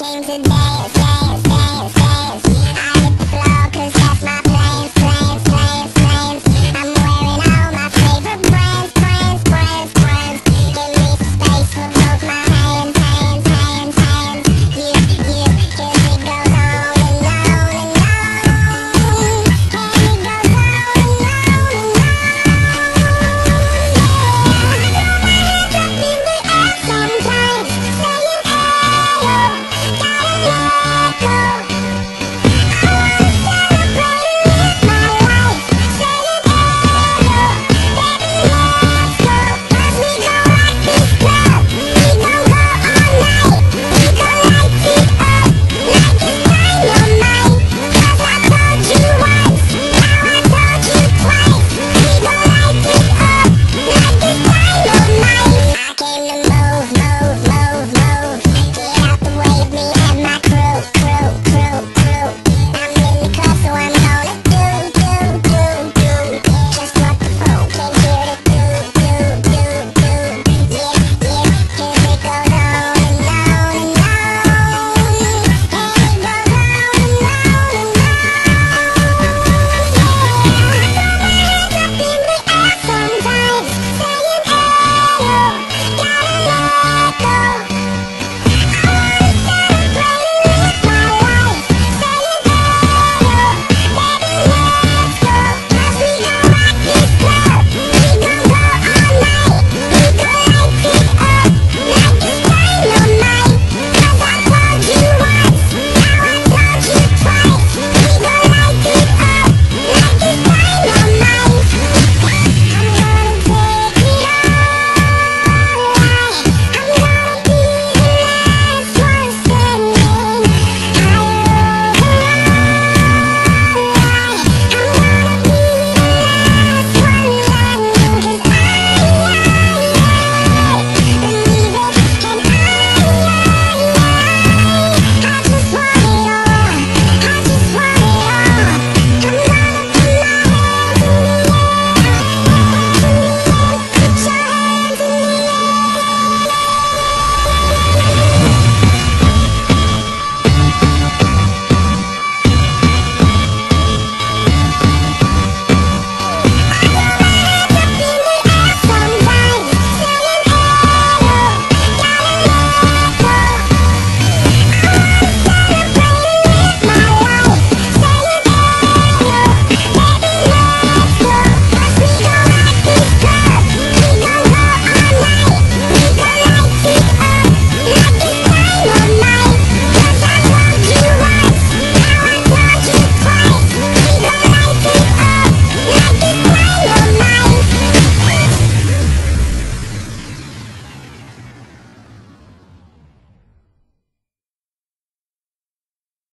came today.